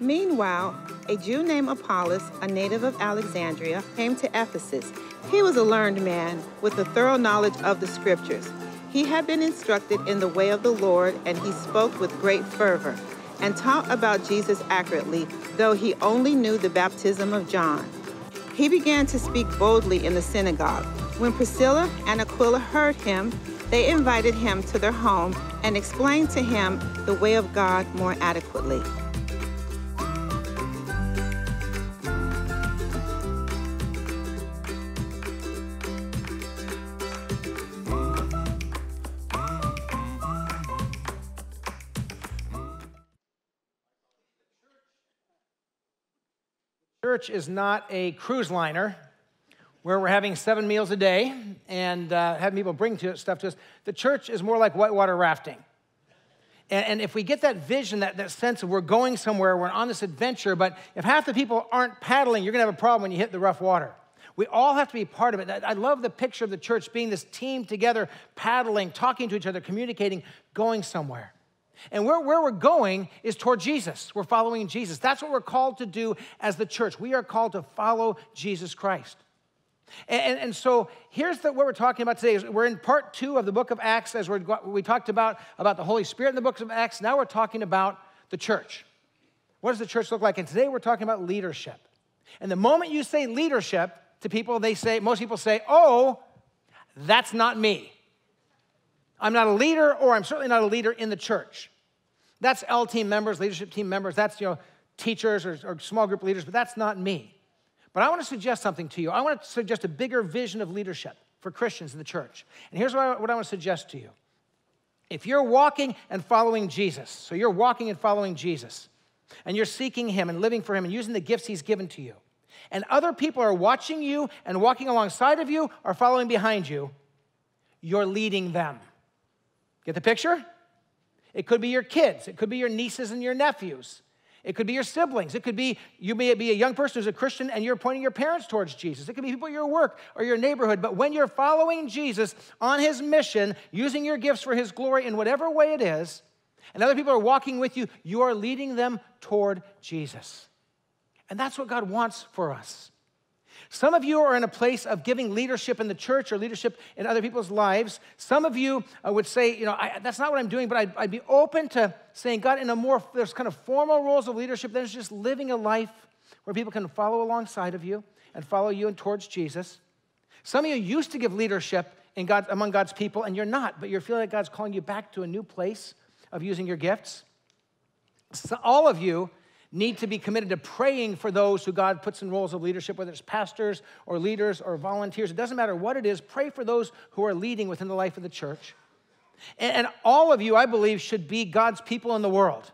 Meanwhile, a Jew named Apollos, a native of Alexandria, came to Ephesus. He was a learned man with a thorough knowledge of the scriptures. He had been instructed in the way of the Lord, and he spoke with great fervor and taught about Jesus accurately, though he only knew the baptism of John. He began to speak boldly in the synagogue. When Priscilla and Aquila heard him, they invited him to their home and explained to him the way of God more adequately. Church is not a cruise liner where we're having seven meals a day and uh, having people bring to, stuff to us. The church is more like whitewater rafting. And, and if we get that vision, that, that sense of we're going somewhere, we're on this adventure, but if half the people aren't paddling, you're gonna have a problem when you hit the rough water. We all have to be part of it. I love the picture of the church being this team together, paddling, talking to each other, communicating, going somewhere. And where, where we're going is toward Jesus. We're following Jesus. That's what we're called to do as the church. We are called to follow Jesus Christ. And, and, so here's the, what we're talking about today. We're in part two of the book of Acts, as we talked about, about the Holy Spirit in the books of Acts. Now we're talking about the church. What does the church look like? And today we're talking about leadership. And the moment you say leadership to people, they say, most people say, oh, that's not me. I'm not a leader, or I'm certainly not a leader in the church. That's L team members, leadership team members, that's you know, teachers or, or small group leaders, but that's not me. But I want to suggest something to you. I want to suggest a bigger vision of leadership for Christians in the church. And here's what I, what I want to suggest to you. If you're walking and following Jesus, so you're walking and following Jesus, and you're seeking Him and living for Him and using the gifts He's given to you, and other people are watching you and walking alongside of you or following behind you, you're leading them. Get the picture? It could be your kids, it could be your nieces and your nephews. It could be your siblings. It could be you may be a young person who's a Christian and you're pointing your parents towards Jesus. It could be people at your work or your neighborhood. But when you're following Jesus on his mission, using your gifts for his glory in whatever way it is, and other people are walking with you, you are leading them toward Jesus. And that's what God wants for us. Some of you are in a place of giving leadership in the church or leadership in other people's lives. Some of you uh, would say, you know, I, that's not what I'm doing, but I'd, I'd, be open to saying, God, in a more, there's kind of formal roles of leadership, there's just living a life where people can follow alongside of you and follow you and towards Jesus. Some of you used to give leadership in God, among God's people, and you're not, but you're feeling like God's calling you back to a new place of using your gifts. So all of you need to be committed to praying for those who God puts in roles of leadership, whether it's pastors or leaders or volunteers. It doesn't matter what it is, pray for those who are leading within the life of the church. And, all of you, I believe, should be God's people in the world.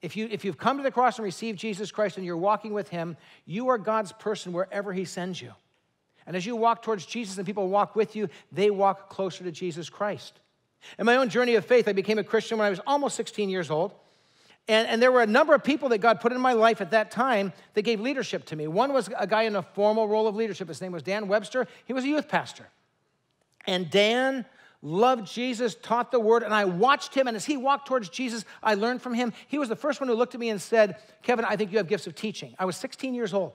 If, you, if you've come to the cross and received Jesus Christ and you're walking with Him, you are God's person wherever He sends you. And as you walk towards Jesus and people walk with you, they walk closer to Jesus Christ. In my own journey of faith, I became a Christian when I was almost 16 years old. And, and there were a number of people that God put in my life at that time that gave leadership to me. One was a guy in a formal role of leadership. His name was Dan Webster. He was a youth pastor. And Dan loved Jesus, taught the word, and I watched him. And as he walked towards Jesus, I learned from him. He was the first one who looked at me and said, Kevin, I think you have gifts of teaching. I was 16 years old.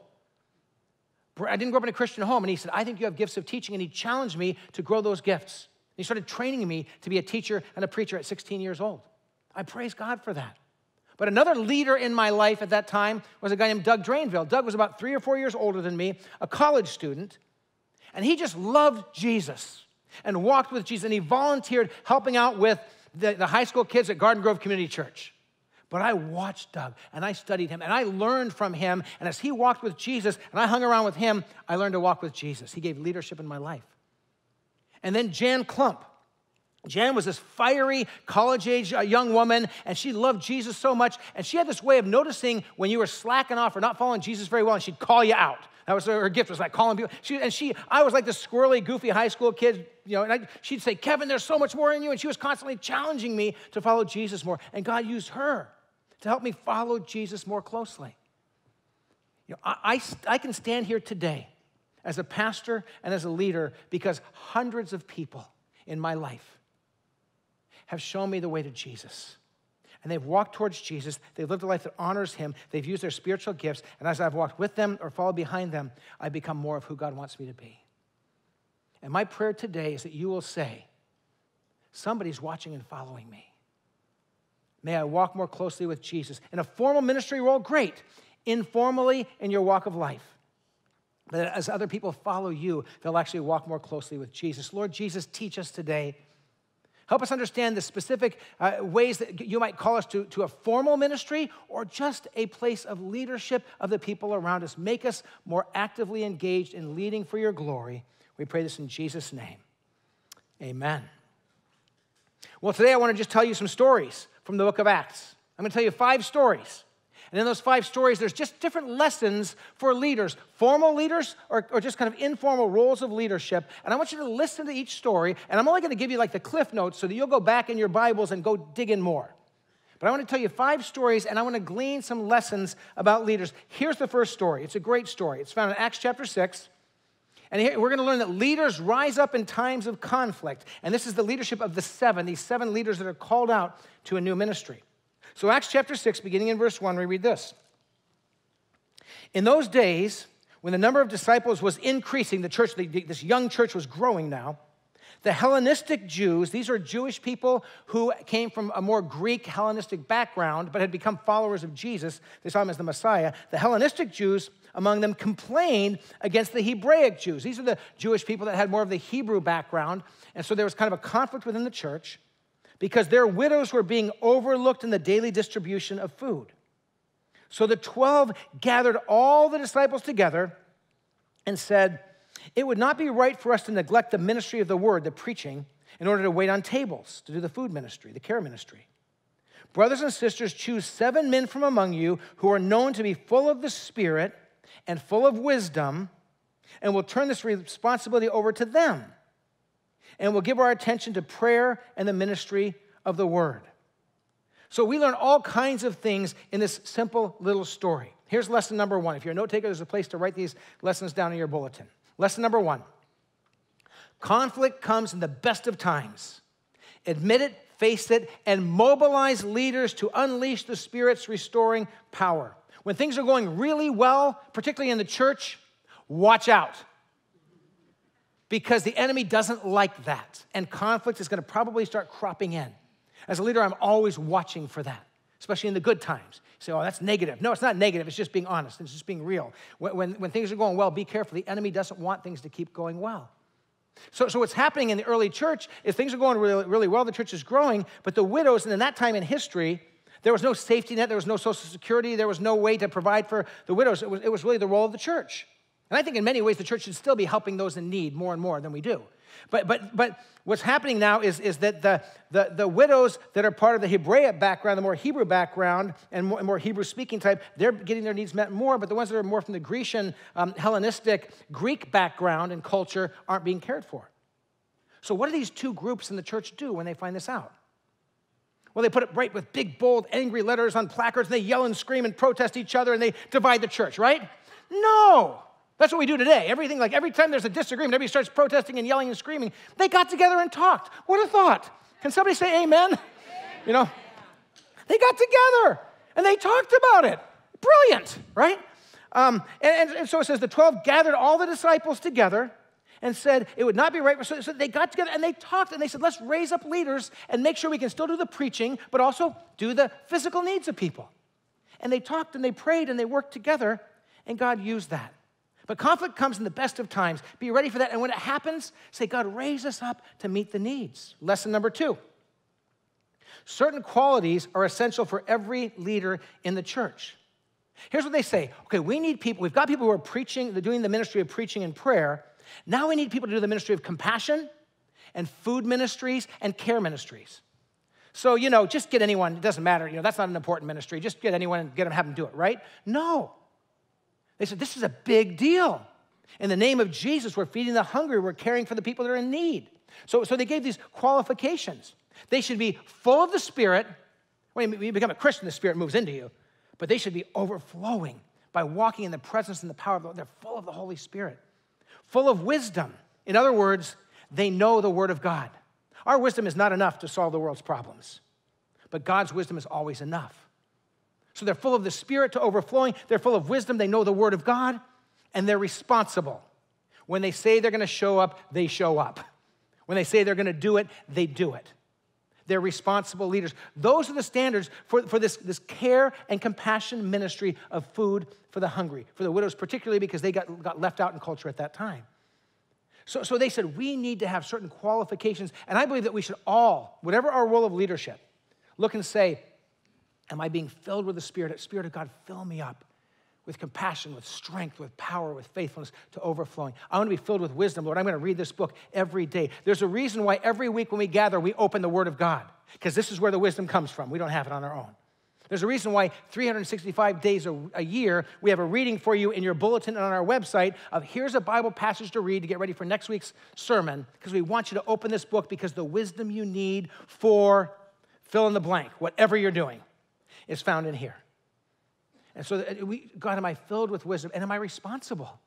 I didn't grow up in a Christian home. And he said, I think you have gifts of teaching. And he challenged me to grow those gifts. He started training me to be a teacher and a preacher at 16 years old. I praise God for that. But another leader in my life at that time was a guy named Doug Drainville. Doug was about three or four years older than me, a college student, and he just loved Jesus and walked with Jesus, and he volunteered helping out with the, the high school kids at Garden Grove Community Church. But I watched Doug and I studied him and I learned from him. And as he walked with Jesus and I hung around with him, I learned to walk with Jesus. He gave leadership in my life. And then Jan Klump. Jan was this fiery college age uh, young woman, and she loved Jesus so much. And she had this way of noticing when you were slacking off or not following Jesus very well, and she'd call you out. That was her gift, was like calling people. She, and she, I was like this squirrely, goofy high school kid, you know, and I, she'd say, Kevin, there's so much more in you. And she was constantly challenging me to follow Jesus more. And God used her to help me follow Jesus more closely. You know, I, I, I can stand here today as a pastor and as a leader because hundreds of people in my life have shown me the way to Jesus. and they've walked towards Jesus. They've lived a life that honors him. They've used their spiritual gifts. And as I've walked with them or followed behind them, I become more of who God wants me to be. And my prayer today is that you will say, Somebody's watching and following me. May I walk more closely with Jesus. In a formal ministry role, great. Informally, in your walk of life. But as other people follow you, they'll actually walk more closely with Jesus. Lord Jesus, teach us today Help us understand the specific uh, ways that you might call us to, to a formal ministry or just a place of leadership of the people around us. Make us more actively engaged in leading for your glory. We pray this in Jesus' name. Amen. Well, today I want to just tell you some stories from the book of Acts. I'm going to tell you five stories and in those five stories, there's just different lessons for leaders, formal leaders or, or, just kind of informal roles of leadership. And I want you to listen to each story. And I'm only going to give you like the cliff notes so that you'll go back in your Bibles and go dig in more. But I want to tell you five stories and I want to glean some lessons about leaders. Here's the first story. It's a great story. It's found in Acts chapter 6. And here, we're going to learn that leaders rise up in times of conflict. And this is the leadership of the seven, these seven leaders that are called out to a new ministry. So, Acts chapter 6, beginning in verse 1, we read this. In those days, when the number of disciples was increasing, the church, this young church was growing now. The Hellenistic Jews, these are Jewish people who came from a more Greek Hellenistic background but had become followers of Jesus. They saw him as the Messiah. The Hellenistic Jews among them complained against the Hebraic Jews. These are the Jewish people that had more of the Hebrew background. And so there was kind of a conflict within the church because their widows were being overlooked in the daily distribution of food. So the 12 gathered all the disciples together and said, It would not be right for us to neglect the ministry of the word, the preaching, in order to wait on tables to do the food ministry, the care ministry. Brothers and sisters, choose seven men from among you who are known to be full of the Spirit and full of wisdom, and we'll turn this responsibility over to them and we'll give our attention to prayer and the ministry of the word. So we learn all kinds of things in this simple little story. Here's lesson number one. If you're a note taker, there's a place to write these lessons down in your bulletin. Lesson number one conflict comes in the best of times. Admit it, face it, and mobilize leaders to unleash the Spirit's restoring power. When things are going really well, particularly in the church, watch out because the enemy doesn't like that. And conflict is going to probably start cropping in. As a leader, I'm always watching for that, especially in the good times. You say, oh, that's negative. No, it's not negative. It's just being honest. It's just being real. When, when, when things are going well, be careful. The enemy doesn't want things to keep going well. So, so what's happening in the early church is things are going really, really well. The church is growing, but the widows, and in that time in history, there was no safety net, there was no social security, there was no way to provide for the widows. It was, it was really the role of the church. And I think in many ways the church should still be helping those in need more and more than we do. But, but, but what's happening now is, is that the, the, the widows that are part of the Hebraic background, the more Hebrew background and more, more Hebrew speaking type, they're getting their needs met more. But the ones that are more from the Grecian, um, Hellenistic, Greek background and culture aren't being cared for. So, what do these two groups in the church do when they find this out? Well, they put it right with big, bold, angry letters on placards, and they yell and scream and protest each other, and they divide the church, right? No. That's what we do today. Everything, like every time there's a disagreement, everybody starts protesting and yelling and screaming. They got together and talked. What a thought. Can somebody say amen? You know, they got together and they talked about it. Brilliant, right? Um, and, and, and, so it says the 12 gathered all the disciples together and said it would not be right. So, so they got together and they talked and they said, let's raise up leaders and make sure we can still do the preaching, but also do the physical needs of people. And they talked and they prayed and they worked together, and God used that. But conflict comes in the best of times. Be ready for that. And when it happens, say, God, raise us up to meet the needs. Lesson number two certain qualities are essential for every leader in the church. Here's what they say okay, we need people, we've got people who are preaching, they're doing the ministry of preaching and prayer. Now we need people to do the ministry of compassion and food ministries and care ministries. So, you know, just get anyone, it doesn't matter, you know, that's not an important ministry. Just get anyone and get them, have them do it, right? No. They said, This is a big deal. In the name of Jesus, we're feeding the hungry, we're caring for the people that are in need. So, so they gave these qualifications. They should be full of the Spirit. When you become a Christian, the Spirit moves into you, but they should be overflowing by walking in the presence and the power of the They're full of the Holy Spirit, full of wisdom. In other words, they know the Word of God. Our wisdom is not enough to solve the world's problems. but God's wisdom is always enough. So they're full of the Spirit to overflowing, they're full of wisdom, they know the Word of God, and they're responsible. When they say they're gonna show up, they show up. When they say they're gonna do it, they do it. They're responsible leaders. Those are the standards for, for this, this care and compassion ministry of food for the hungry, for the widows, particularly because they got, got left out in culture at that time. So, so they said, we need to have certain qualifications. And I believe that we should all, whatever our role of leadership, look and say, Am I being filled with the Spirit? Spirit of God, fill me up with compassion, with strength, with power, with faithfulness to overflowing. I want to be filled with wisdom, Lord. I'm going to read this book every day. There's a reason why every week when we gather, we open the Word of God, because this is where the wisdom comes from. We don't have it on our own. There's a reason why 365 days a, year, we have a reading for you in your bulletin and on our website of here's a Bible passage to read to get ready for next week's sermon, because we want you to open this book because the wisdom you need for fill in the blank, whatever you're doing, is found in here. And so, we, God, am I filled with wisdom? And am I responsible?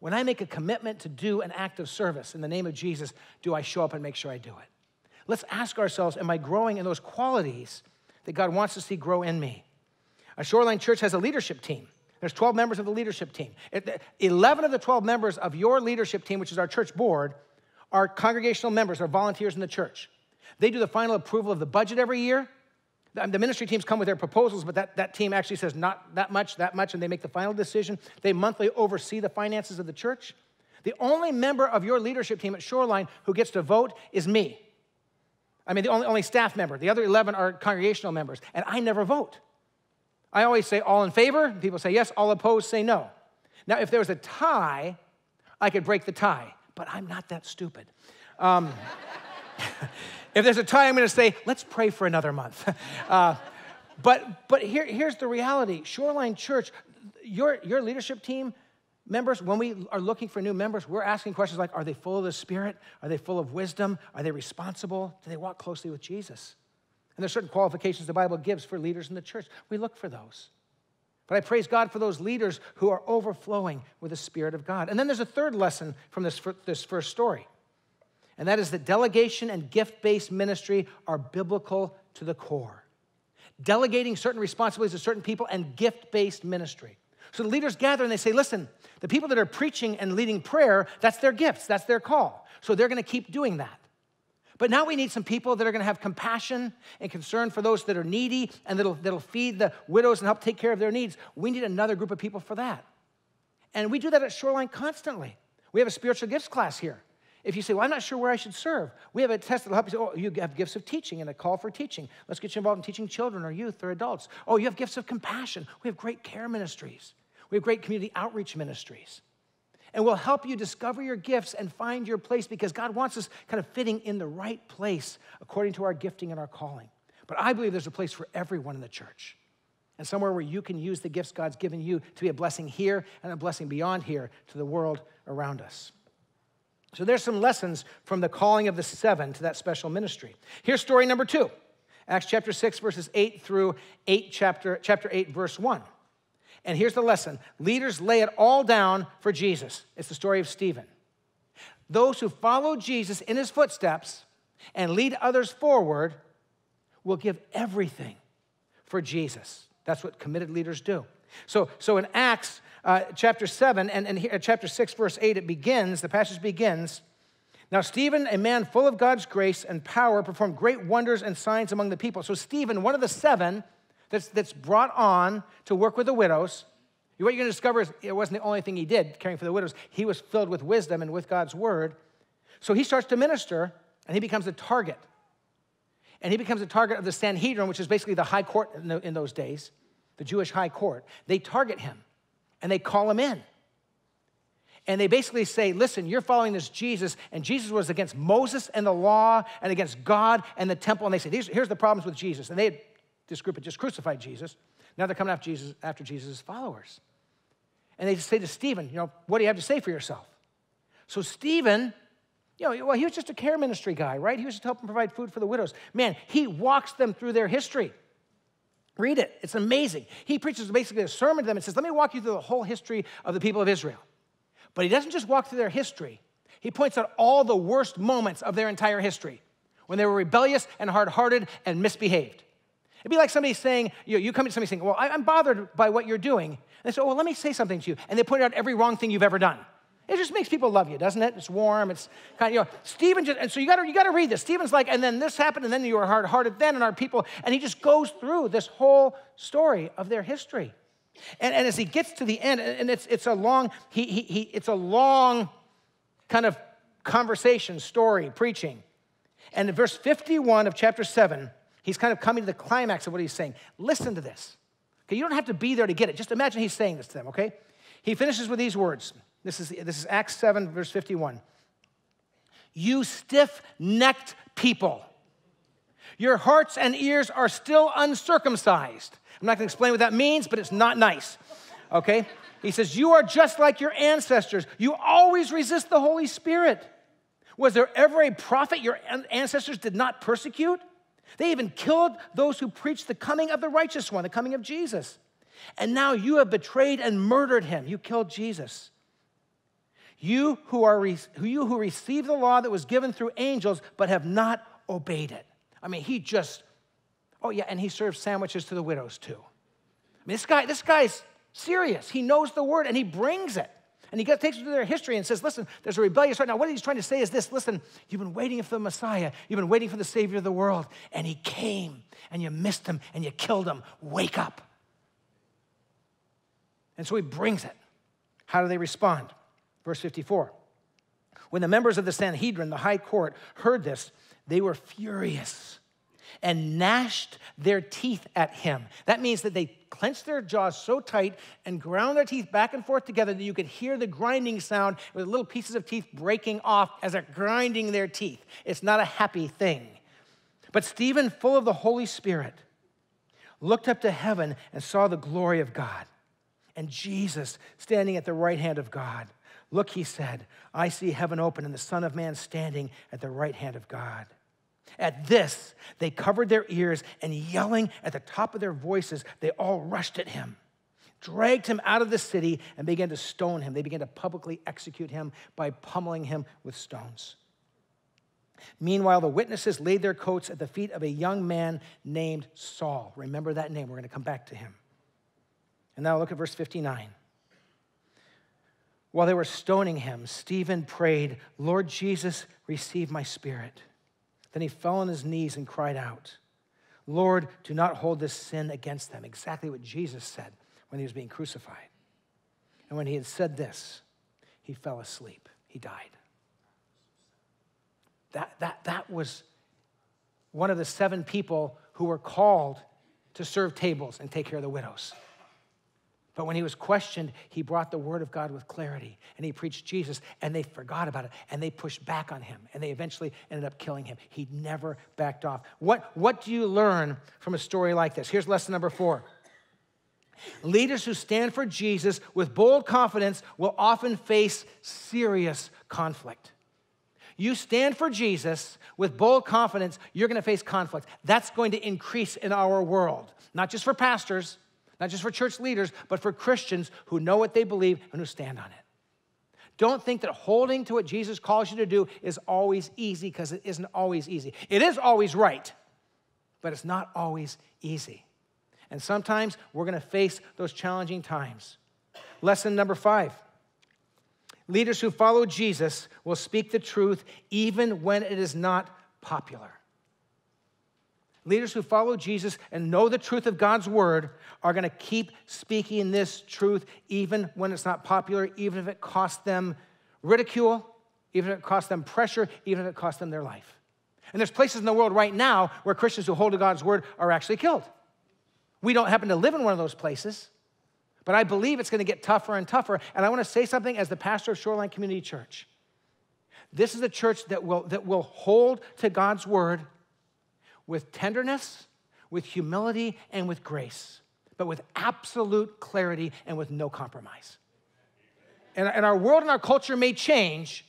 When I make a commitment to do an act of service in the name of Jesus, do I show up and make sure I do it? Let's ask ourselves, am I growing in those qualities that God wants to see grow in me? A Shoreline Church has a leadership team. There's 12 members of the leadership team. 11 of the 12 members of your leadership team, which is our church board, are congregational members, are volunteers in the church. They do the final approval of the budget every year. The ministry teams come with their proposals, but that, that team actually says not that much, that much, and they make the final decision. They monthly oversee the finances of the church. The only member of your leadership team at Shoreline who gets to vote is me. I mean, the only, only staff member. The other 11 are congregational members, and I never vote. I always say all in favor. People say yes, all opposed say no. Now, if there was a tie, I could break the tie, but I'm not that stupid. Um, If there's a tie, I'm going to say, let's pray for another month. Uh, but but here, here's the reality Shoreline Church, your, your leadership team members, when we are looking for new members, we're asking questions like Are they full of the Spirit? Are they full of wisdom? Are they responsible? Do they walk closely with Jesus? And there's certain qualifications the Bible gives for leaders in the church. We look for those. But I praise God for those leaders who are overflowing with the Spirit of God. And then there's a third lesson from this, this first story and that is that delegation and gift based ministry are biblical to the core. Delegating certain responsibilities to certain people and gift based ministry. So the leaders gather and they say, listen, the people that are preaching and leading prayer, that's their gifts, that's their call. So they're going to keep doing that. But now we need some people that are going to have compassion and concern for those that are needy and that'll, that'll feed the widows and help take care of their needs. We need another group of people for that. And we do that at Shoreline constantly. We have a spiritual gifts class here. If you say, Well, I'm not sure where I should serve, we have a test that'll help you say, Oh, you have gifts of teaching and a call for teaching. Let's get you involved in teaching children or youth or adults. Oh, you have gifts of compassion. We have great care ministries, we have great community outreach ministries. And we'll help you discover your gifts and find your place because God wants us kind of fitting in the right place according to our gifting and our calling. But I believe there's a place for everyone in the church and somewhere where you can use the gifts God's given you to be a blessing here and a blessing beyond here to the world around us. So there's some lessons from the calling of the seven to that special ministry. Here's story number two. Acts chapter 6, verses 8 through 8, chapter, chapter 8, verse 1. And here's the lesson leaders lay it all down for Jesus. It's the story of Stephen. Those who follow Jesus in his footsteps and lead others forward will give everything for Jesus. That's what committed leaders do. So, so in Acts uh, chapter 7 and, and here, chapter 6, verse 8, it begins, the passage begins. Now, Stephen, a man full of God's grace and power, performed great wonders and signs among the people. So, Stephen, one of the seven that's, that's brought on to work with the widows, what you're going to discover is it wasn't the only thing he did, caring for the widows. He was filled with wisdom and with God's word. So he starts to minister, and he becomes a target. And he becomes a target of the Sanhedrin, which is basically the high court in, the, in those days the Jewish high court, they target him and they call him in. And they basically say, listen, you're following this Jesus, and Jesus was against Moses and the law and against God and the temple. And they say, here's the problems with Jesus. And they had, this group had just crucified Jesus. Now they're coming after Jesus, after Jesus' followers. And they just say to Stephen, you know, what do you have to say for yourself? So Stephen, you know, well, he was just a care ministry guy, right? He was just helping provide food for the widows. Man, he walks them through their history. Read it, it's amazing. He preaches basically a sermon to them and says, Let me walk you through the whole history of the people of Israel. But he doesn't just walk through their history, he points out all the worst moments of their entire history when they were rebellious and hard hearted and misbehaved. It'd be like somebody saying, you, you come to somebody saying, Well, I, am bothered by what you're doing. And they say, Oh, well, let me say something to you. And they point out every wrong thing you've ever done. It just makes people love you, doesn't it? It's warm. It's kind of, you know, Stephen just, and so you gotta, you gotta read this. Stephen's like, and then this happened, and then you were hard hearted then, and our people, and he just goes through this whole story of their history. And, and as he gets to the end, and it's, it's a long, he, he, he, it's a long kind of conversation, story, preaching. And in verse 51 of chapter 7, he's kind of coming to the climax of what he's saying. Listen to this. Okay, you don't have to be there to get it. Just imagine he's saying this to them, okay? He finishes with these words. This is, this is Acts 7, verse 51. You stiff necked people, your hearts and ears are still uncircumcised. I'm not going to explain what that means, but it's not nice, okay? He says, You are just like your ancestors. You always resist the Holy Spirit. Was there ever a prophet your ancestors did not persecute? They even killed those who preached the coming of the righteous one, the coming of Jesus. And now you have betrayed and murdered him. You killed Jesus. You who, are, you who receive the law that was given through angels, but have not obeyed it. I mean, he just, oh yeah, and he serves sandwiches to the widows too. I mean, this guy, this guy's serious. He knows the word and he brings it. And he takes them to their history and says, listen, there's a rebellious right now. What he's trying to say is this listen, you've been waiting for the Messiah. You've been waiting for the Savior of the world. And he came and you missed him and you killed him. Wake up. And so he brings it. How do they respond? Verse 54. When the members of the Sanhedrin, the high court, heard this, they were furious and gnashed their teeth at him. That means that they clenched their jaws so tight and ground their teeth back and forth together that you could hear the grinding sound with little pieces of teeth breaking off as they're grinding their teeth. It's not a happy thing. But Stephen, full of the Holy Spirit, looked up to heaven and saw the glory of God and Jesus standing at the right hand of God. Look, he said, I see heaven open and the Son of Man standing at the right hand of God. At this, they covered their ears and yelling at the top of their voices, they all rushed at him, dragged him out of the city, and began to stone him. They began to publicly execute him by pummeling him with stones. Meanwhile, the witnesses laid their coats at the feet of a young man named Saul. Remember that name. We're going to come back to him. And now look at verse 59. While they were stoning him, Stephen prayed, Lord Jesus, receive my spirit. Then he fell on his knees and cried out, Lord, do not hold this sin against them. Exactly what Jesus said when he was being crucified. And when he had said this, he fell asleep. He died. That, that, that was one of the seven people who were called to serve tables and take care of the widows. But when he was questioned, he brought the word of God with clarity and he preached Jesus and they forgot about it and they pushed back on him and they eventually ended up killing him. He never backed off. What, what do you learn from a story like this? Here's lesson number four. Leaders who stand for Jesus with bold confidence will often face serious conflict. You stand for Jesus with bold confidence, you're going to face conflict. That's going to increase in our world, not just for pastors not just for church leaders, but for Christians who know what they believe and who stand on it. Don't think that holding to what Jesus calls you to do is always easy because it isn't always easy. It is always right, but it's not always easy. And sometimes we're going to face those challenging times. Lesson number five leaders who follow Jesus will speak the truth even when it is not popular. Leaders who follow Jesus and know the truth of God's word are going to keep speaking this truth even when it's not popular, even if it costs them ridicule, even if it costs them pressure, even if it costs them their life. And there's places in the world right now where Christians who hold to God's word are actually killed. We don't happen to live in one of those places, but I believe it's going to get tougher and tougher. And I want to say something as the pastor of Shoreline Community Church. This is a church that will, that will hold to God's word with tenderness, with humility, and with grace, but with absolute clarity and with no compromise. And, and our world and our culture may change,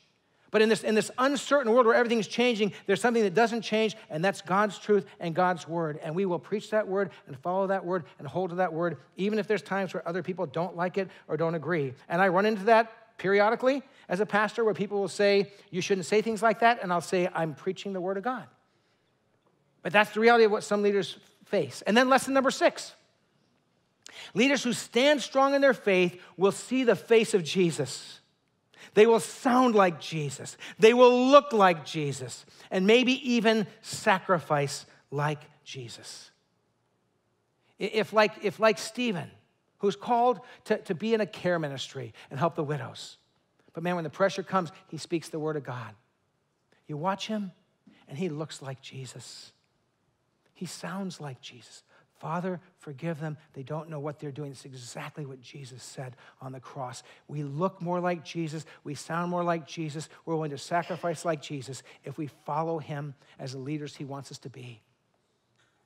but in this, in this uncertain world where everything's changing, there's something that doesn't change, and that's God's truth and God's word. And we will preach that word and follow that word and hold to that word, even if there's times where other people don't like it or don't agree. And I run into that periodically as a pastor where people will say, You shouldn't say things like that. And I'll say, I'm preaching the word of God. But that's the reality of what some leaders face. And then lesson number six leaders who stand strong in their faith will see the face of Jesus. They will sound like Jesus. They will look like Jesus, and maybe even sacrifice like Jesus. If, like, if like Stephen, who's called to, to be in a care ministry and help the widows, but man, when the pressure comes, he speaks the word of God. You watch him, and he looks like Jesus. He sounds like Jesus. Father, forgive them. They don't know what they're doing. It's exactly what Jesus said on the cross. We look more like Jesus. We sound more like Jesus. We're willing to sacrifice like Jesus if we follow him as the leaders he wants us to be.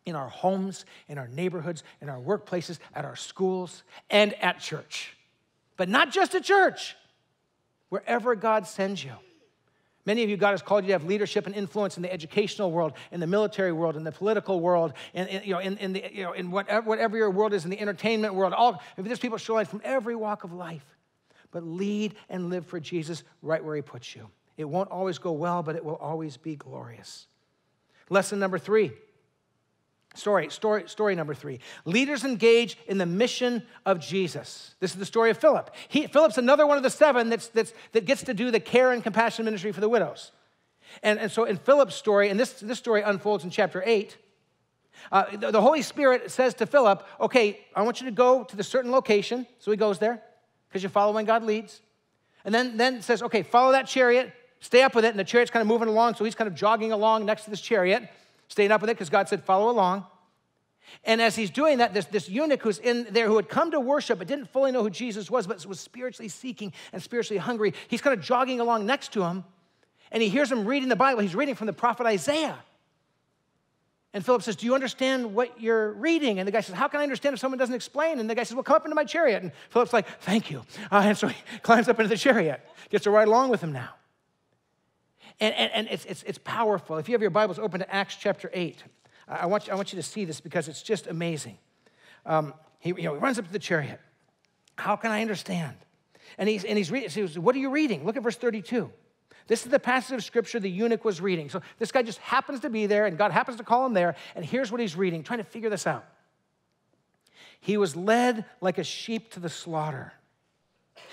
In our homes, in our neighborhoods, in our workplaces, at our schools, and at church. But not just at church, wherever God sends you. Many of you, God has called you to have leadership and influence in the educational world, in the military world, in the political world, in, in you know, in, in, the, you know, in whatever, whatever your world is, in the entertainment world. All, there's people showing from every walk of life. But lead and live for Jesus right where He puts you. It won't always go well, but it will always be glorious. Lesson number three Story, story, story number three. Leaders engage in the mission of Jesus. This is the story of Philip. He, Philip's another one of the seven that's, that's, that gets to do the care and compassion ministry for the widows. And, and so in Philip's story, and this, this story unfolds in chapter 8, uh, the, the Holy Spirit says to Philip, okay, I want you to go to the certain location. So he goes there because you're following God leads. And then, then says, okay, follow that chariot, stay up with it. And the chariot's kind of moving along. So he's kind of jogging along next to this chariot staying up with it because God said, follow along. And as he's doing that, this, this eunuch who's in there who had come to worship but didn't fully know who Jesus was, but was spiritually seeking and spiritually hungry, he's kind of jogging along next to him. And he hears him reading the Bible. He's reading from the prophet Isaiah. And Philip says, Do you understand what you're reading? And the guy says, How can I understand if someone doesn't explain? And the guy says, Well, come up into my chariot. And Philip's like, Thank you. Uh, and so he climbs up into the chariot, gets to ride along with him now. And, and, and it's, it's, it's powerful. If you have your Bibles open to Acts chapter 8, I want, you, I want you to see this because it's just amazing. Um, he, you know, he runs up to the chariot. How can I understand? And he's, and he's reading, so he What are you reading? Look at verse 32. This is the passage of scripture the eunuch was reading. So this guy just happens to be there, and God happens to call him there. And here's what he's reading, trying to figure this out. He was led like a sheep to the slaughter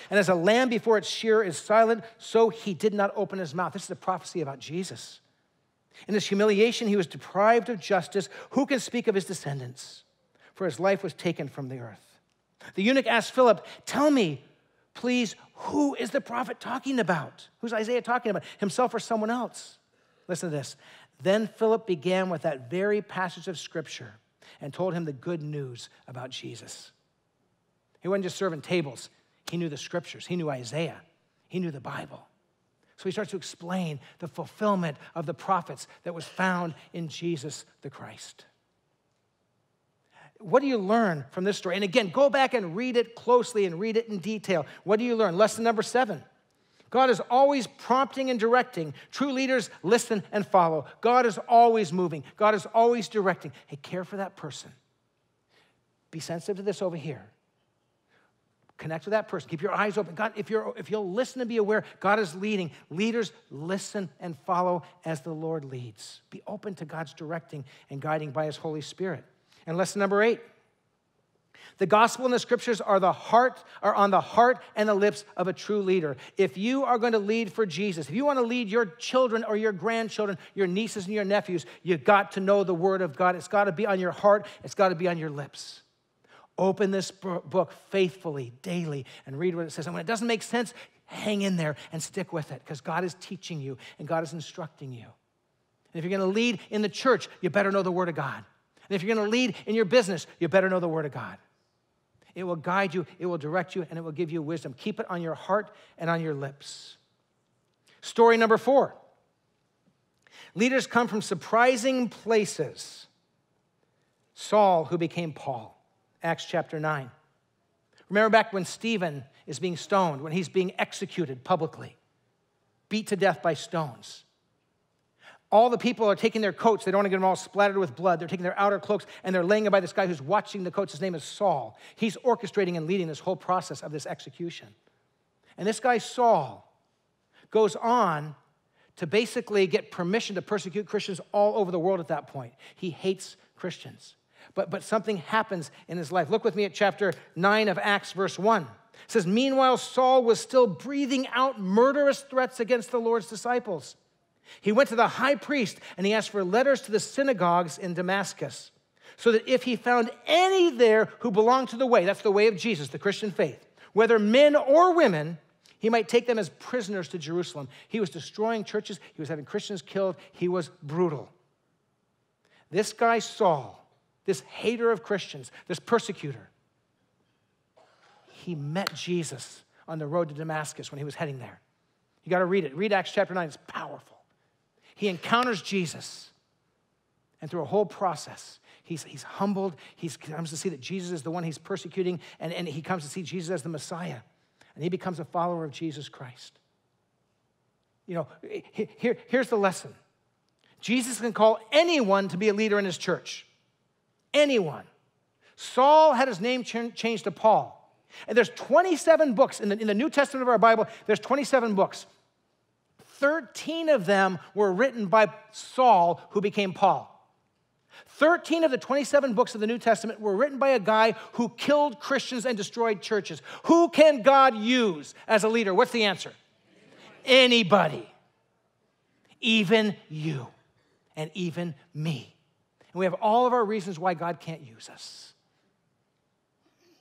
and as a lamb before its shearer is silent, so he did not open his mouth. This is a prophecy about Jesus. In his humiliation, he was deprived of justice. Who can speak of his descendants? For his life was taken from the earth. The eunuch asked Philip, Tell me, please, who is the prophet talking about? Who's Isaiah talking about? Himself or someone else? Listen to this. Then Philip began with that very passage of scripture and told him the good news about Jesus. He wasn't just serving tables, he knew the scriptures, he knew Isaiah, he knew the Bible. So he starts to explain the fulfillment of the prophets that was found in Jesus the Christ. What do you learn from this story? And again, go back and read it closely and read it in detail. What do you learn? Lesson number seven. God is always prompting and directing. True leaders listen and follow. God is always moving. God is always directing. Hey, care for that person. Be sensitive to this over here. Connect with that person. Keep your eyes open. God, if, you're, if you'll listen and be aware, God is leading. Leaders, listen and follow as the Lord leads. Be open to God's directing and guiding by His Holy Spirit. And lesson number eight the gospel and the scriptures are the heart are on the heart and the lips of a true leader if you are going to lead for jesus if you want to lead your children or your grandchildren your nieces and your nephews you've got to know the word of god it's got to be on your heart it's got to be on your lips Open this book faithfully, daily, and read what it says. And when it doesn't make sense, hang in there and stick with it because God is teaching you and God is instructing you. And if you're going to lead in the church, you better know the Word of God. And if you're going to lead in your business, you better know the Word of God. It will guide you, it will direct you, and it will give you wisdom. Keep it on your heart and on your lips. Story number four leaders come from surprising places. Saul, who became Paul. Acts chapter 9. Remember back when Stephen is being stoned, when he's being executed publicly, beat to death by stones. All the people are taking their coats. They don't want to get them all splattered with blood. They're taking their outer cloaks and they're laying it by this guy who's watching the coats. His name is Saul. He's orchestrating and leading this whole process of this execution. And this guy, Saul, goes on to basically get permission to persecute Christians all over the world at that point. He hates Christians. But, but something happens in his life. Look with me at chapter 9 of Acts, verse 1. It says, Meanwhile, Saul was still breathing out murderous threats against the Lord's disciples. He went to the high priest and he asked for letters to the synagogues in Damascus, so that if he found any there who belonged to the way, that's the way of Jesus, the Christian faith, whether men or women, he might take them as prisoners to Jerusalem. He was destroying churches, he was having Christians killed, he was brutal. This guy, Saul, this hater of Christians, this persecutor, he met Jesus on the road to Damascus when he was heading there. You got to read it. Read Acts chapter 9, it's powerful. He encounters Jesus. And through a whole process, he's, he's humbled. He comes to see that Jesus is the one he's persecuting, and, and he comes to see Jesus as the Messiah. And he becomes a follower of Jesus Christ. You know, here, here's the lesson Jesus can call anyone to be a leader in his church. Anyone. Saul had his name ch- changed to Paul. And there's 27 books in the, in the New Testament of our Bible, there's 27 books. 13 of them were written by Saul, who became Paul. 13 of the 27 books of the New Testament were written by a guy who killed Christians and destroyed churches. Who can God use as a leader? What's the answer? Anybody. Even you and even me. And we have all of our reasons why God can't use us.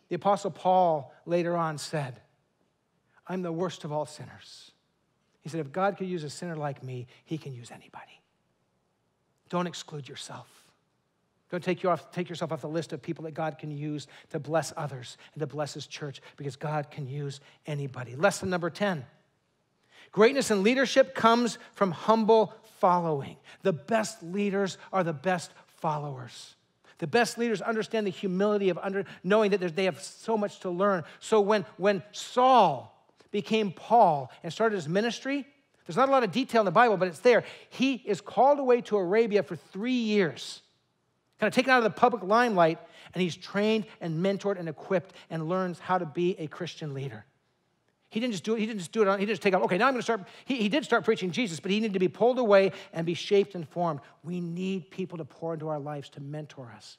The Apostle Paul later on said, I'm the worst of all sinners. He said, if God could use a sinner like me, he can use anybody. Don't exclude yourself. Don't take, you off, take yourself off the list of people that God can use to bless others and to bless his church because God can use anybody. Lesson number 10 greatness in leadership comes from humble following. The best leaders are the best followers. The best leaders understand the humility of under, knowing that they have so much to learn. So when, when Saul became Paul and started his ministry. There's not a lot of detail in the Bible, but it's there. He is called away to Arabia for three years, kind of taken out of the public limelight, and he's trained and mentored and equipped and learns how to be a Christian leader. He didn't just do it, he didn't just do it on, he didn't just take up, okay, now I'm gonna start. He, he did start preaching Jesus, but he needed to be pulled away and be shaped and formed. We need people to pour into our lives to mentor us.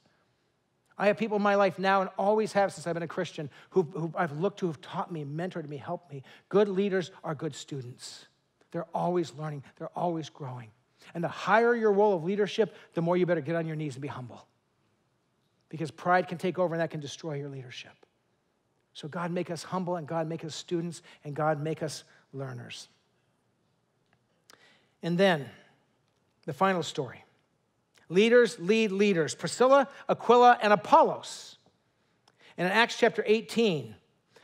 I have people in my life now and always have since I've been a Christian who, who I've looked to, who've taught me, mentored me, helped me. Good leaders are good students. They're always learning, they're always growing. And the higher your role of leadership, the more you better get on your knees and be humble. Because pride can take over and that can destroy your leadership. So, God make us humble, and God make us students, and God make us learners. And then, the final story Leaders lead leaders Priscilla, Aquila, and Apollos. And in Acts chapter 18,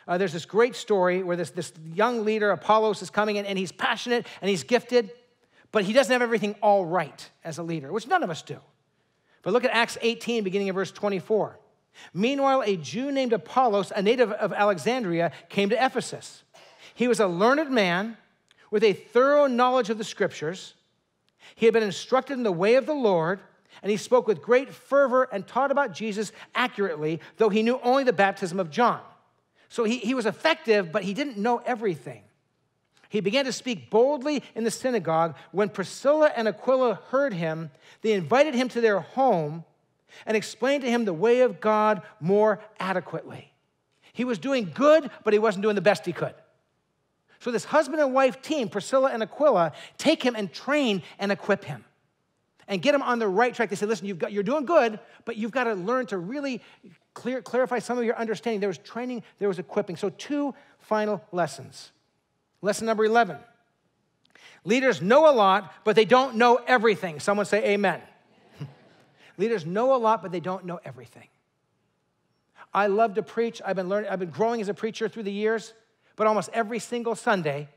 uh, there's this great story where this, this young leader, Apollos, is coming in and he's passionate and he's gifted, but he doesn't have everything all right as a leader, which none of us do. But look at Acts 18, beginning in verse 24. Meanwhile, a Jew named Apollos, a native of Alexandria, came to Ephesus. He was a learned man with a thorough knowledge of the scriptures. He had been instructed in the way of the Lord and he spoke with great fervor and taught about Jesus accurately, though he knew only the baptism of John. So he, he was effective, but he didn't know everything. He began to speak boldly in the synagogue. When Priscilla and Aquila heard him, they invited him to their home and explained to him the way of God more adequately. He was doing good, but he wasn't doing the best he could. So, this husband and wife team, Priscilla and Aquila, take him and train and equip him and get him on the right track. They say, listen, you've got, you're doing good, but you've got to learn to really clear, clarify some of your understanding. There was training, there was equipping. So, two final lessons. Lesson number 11 Leaders know a lot, but they don't know everything. Someone say, Amen. Leaders know a lot, but they don't know everything. I love to preach. I've been learning, I've been growing as a preacher through the years, but almost every single Sunday,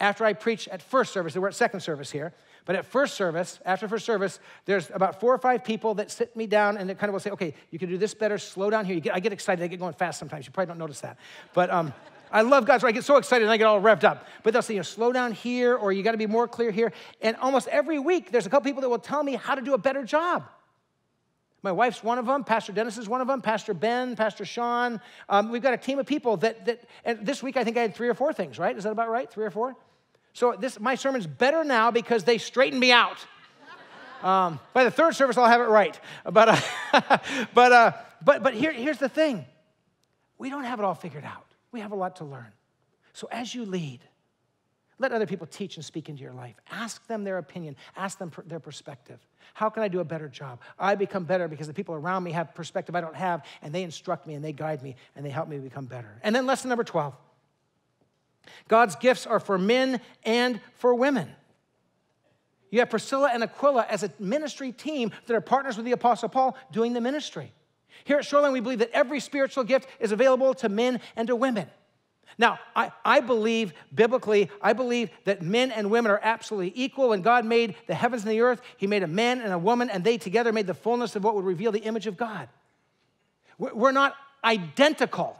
after I preach at first service, we're at second service here, but at first service, after first service, there's about four or five people that sit me down and they kind of will say, okay, you can do this better, slow down here. Get, I get excited, I get going fast sometimes. You probably don't notice that. But um, I love God's word. I get so excited and I get all revved up. But they'll say, you know, slow down here or you got to be more clear here. And almost every week, there's a couple people that will tell me how to do a better job. My wife's one of them. Pastor Dennis is one of them. Pastor Ben, Pastor Sean. Um, we've got a team of people that, that, and this week I think I had three or four things, right? Is that about right? Three or four? So this, my sermon's better now because they straightened me out. Um, by the third service, I'll have it right. But, uh, but, uh, but, but here, here's the thing we don't have it all figured out, we have a lot to learn. So as you lead, let other people teach and speak into your life. Ask them their opinion, ask them their perspective. How can I do a better job? I become better because the people around me have perspective I don't have, and they instruct me and they guide me and they help me become better. And then lesson number 12 God's gifts are for men and for women. You have Priscilla and Aquila as a ministry team that are partners with the Apostle Paul doing the ministry. Here at Shoreline, we believe that every spiritual gift is available to men and to women. Now, I, I believe biblically, I believe that men and women are absolutely equal. When God made the heavens and the earth, He made a man and a woman, and they together made the fullness of what would reveal the image of God. We're not identical.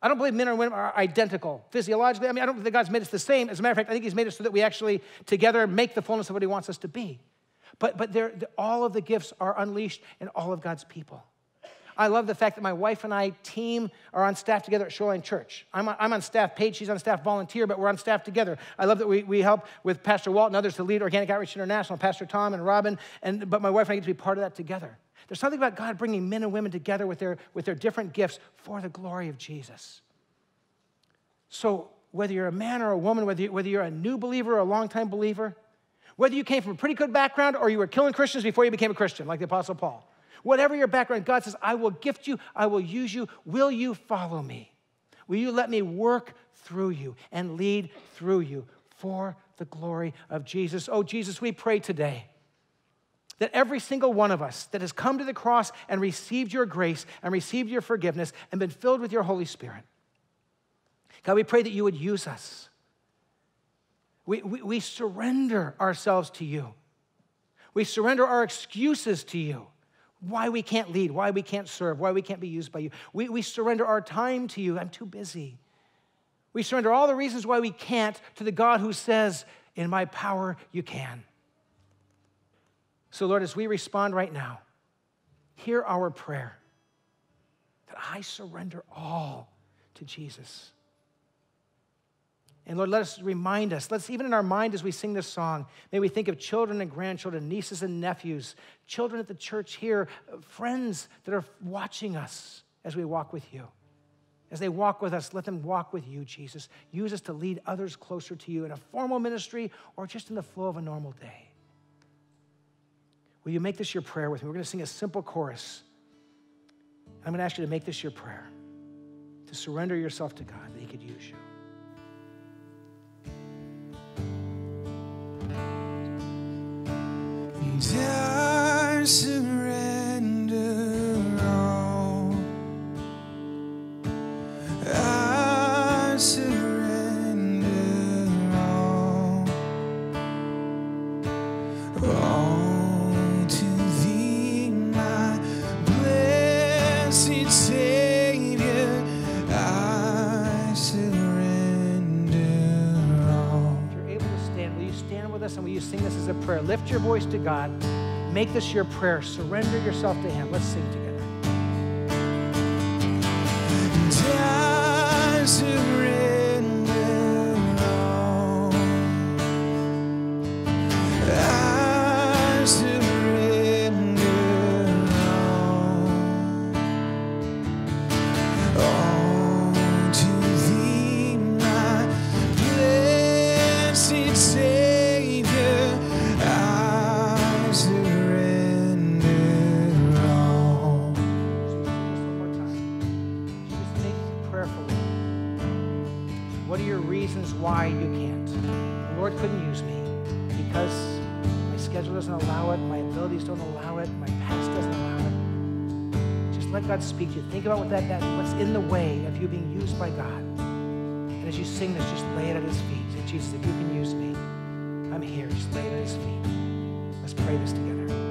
I don't believe men and women are identical physiologically. I mean, I don't think God's made us the same. As a matter of fact, I think He's made us so that we actually together make the fullness of what He wants us to be. But, but all of the gifts are unleashed in all of God's people. I love the fact that my wife and I team are on staff together at Shoreline Church. I'm on, I'm on staff paid, she's on staff volunteer, but we're on staff together. I love that we, we help with Pastor Walt and others to lead Organic Outreach International, Pastor Tom and Robin, and, but my wife and I get to be part of that together. There's something about God bringing men and women together with their, with their different gifts for the glory of Jesus. So, whether you're a man or a woman, whether, you, whether you're a new believer or a longtime believer, whether you came from a pretty good background or you were killing Christians before you became a Christian, like the Apostle Paul, Whatever your background, God says, I will gift you, I will use you. Will you follow me? Will you let me work through you and lead through you for the glory of Jesus? Oh, Jesus, we pray today that every single one of us that has come to the cross and received your grace and received your forgiveness and been filled with your Holy Spirit, God, we pray that you would use us. We, we, we surrender ourselves to you. We surrender our excuses to you why we can't lead, why we can't serve, why we can't be used by you. We, we surrender our time to you. I'm too busy. We surrender all the reasons why we can't to the God who says, In my power, you can. So, Lord, as we respond right now, hear our prayer that I surrender all to Jesus. And Lord, let us remind us, let's even in our mind as we sing this song, may we think of children and grandchildren, nieces and nephews, children at the church here, friends that are watching us as we walk with you. As they walk with us, let them walk with you, Jesus. Use us to lead others closer to you in a formal ministry or just in the flow of a normal day. Will you make this your prayer with me? We're going to sing a simple chorus. I'm going to ask you to make this your prayer, to surrender yourself to God that He could use you. I Lift your voice to God. Make this your prayer. Surrender yourself to Him. Let's sing together. Why you can't? The Lord couldn't use me because my schedule doesn't allow it, my abilities don't allow it, my past doesn't allow it. Just let God speak to you. Think about what that, that what's in the way of you being used by God. And as you sing this, just lay it at his feet. Say, Jesus, if you can use me, I'm here. Just lay it at his feet. Let's pray this together.